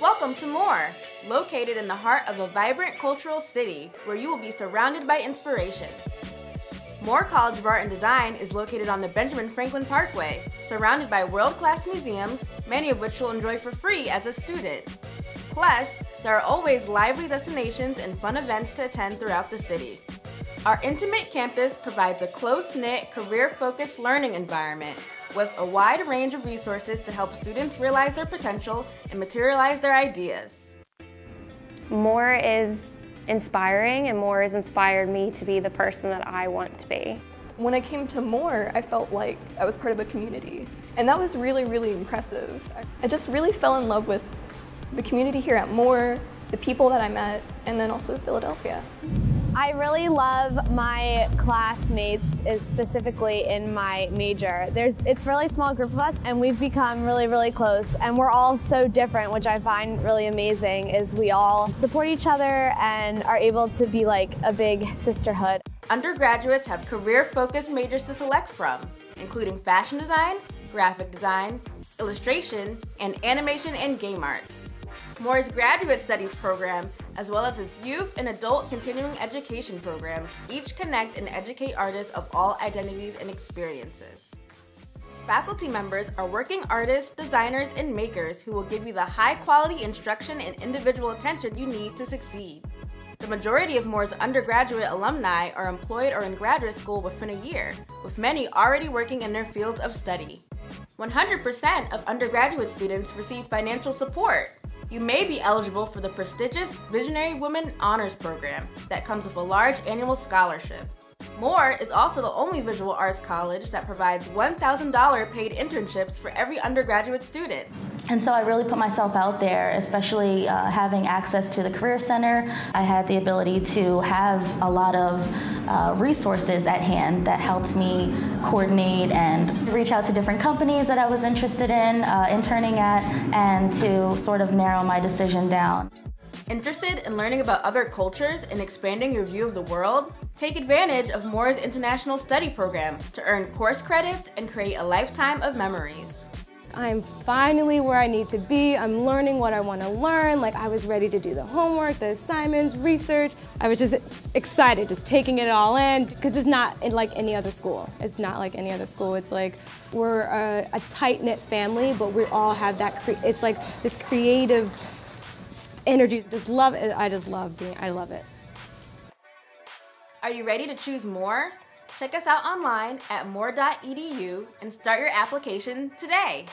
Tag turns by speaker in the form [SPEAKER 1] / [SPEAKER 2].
[SPEAKER 1] Welcome to Moore, located in the heart of a vibrant cultural city where you will be surrounded by inspiration. Moore College of Art and Design is located on the Benjamin Franklin Parkway, surrounded by world class museums, many of which you'll enjoy for free as a student. Plus, there are always lively destinations and fun events to attend throughout the city. Our intimate campus provides a close knit, career focused learning environment with a wide range of resources to help students realize their potential and materialize their ideas.
[SPEAKER 2] Moore is inspiring and Moore has inspired me to be the person that I want to be.
[SPEAKER 3] When I came to Moore, I felt like I was part of a community. And that was really, really impressive. I just really fell in love with the community here at Moore, the people that I met, and then also Philadelphia.
[SPEAKER 4] I really love my classmates, eh, specifically in my major. There's, it's really small group of us, and we've become really, really close. And we're all so different, which I find really amazing. Is we all support each other and are able to be like a big sisterhood.
[SPEAKER 1] Undergraduates have career-focused majors to select from, including fashion design, graphic design, illustration, and animation and game arts. Moore's Graduate Studies program, as well as its youth and adult continuing education programs, each connect and educate artists of all identities and experiences. Faculty members are working artists, designers, and makers who will give you the high quality instruction and individual attention you need to succeed. The majority of Moore's undergraduate alumni are employed or in graduate school within a year, with many already working in their fields of study. 100% of undergraduate students receive financial support, you may be eligible for the prestigious Visionary Women Honors Program that comes with a large annual scholarship. Moore is also the only visual arts college that provides $1,000 paid internships for every undergraduate student.
[SPEAKER 5] And so I really put myself out there, especially uh, having access to the Career Center. I had the ability to have a lot of uh, resources at hand that helped me coordinate and reach out to different companies that I was interested in uh, interning at and to sort of narrow my decision down.
[SPEAKER 1] Interested in learning about other cultures and expanding your view of the world? Take advantage of Moore's International Study Program to earn course credits and create a lifetime of memories.
[SPEAKER 6] I'm finally where I need to be. I'm learning what I want to learn. Like I was ready to do the homework, the assignments, research. I was just excited, just taking it all in because it's not like any other school. It's not like any other school. It's like we're a, a tight-knit family, but we all have that, it's like this creative energy. Just love it. I just love being, I love it.
[SPEAKER 1] Are you ready to choose Moore? Check us out online at moore.edu and start your application today.